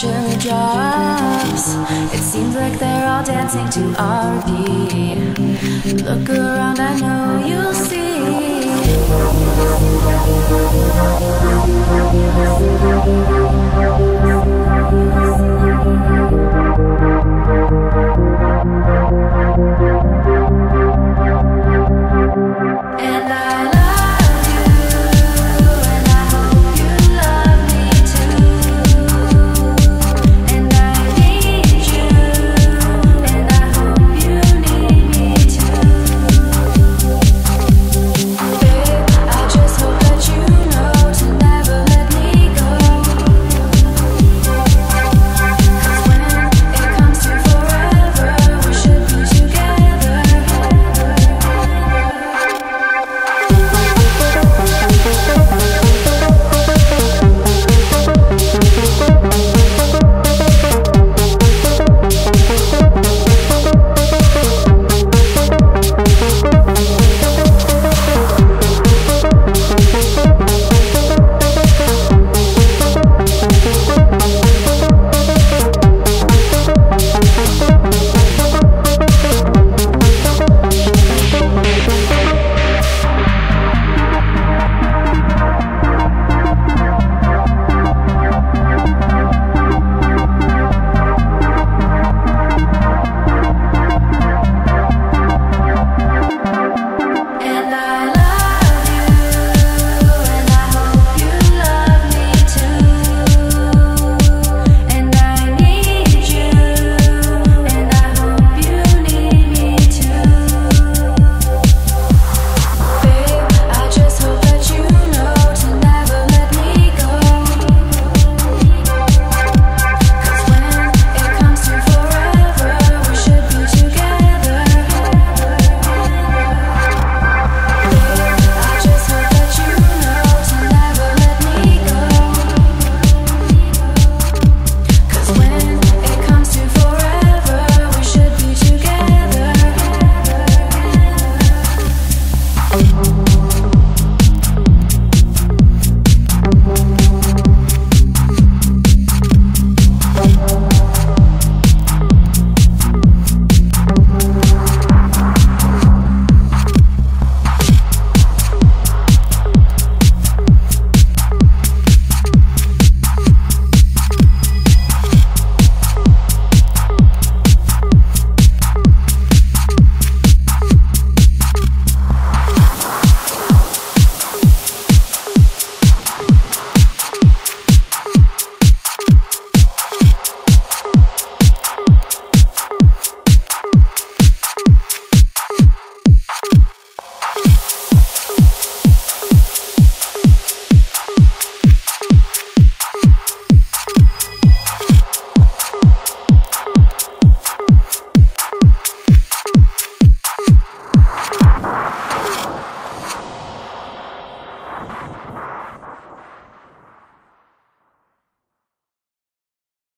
drops. It seems like they're all dancing to our beat. Look around, I know you'll see.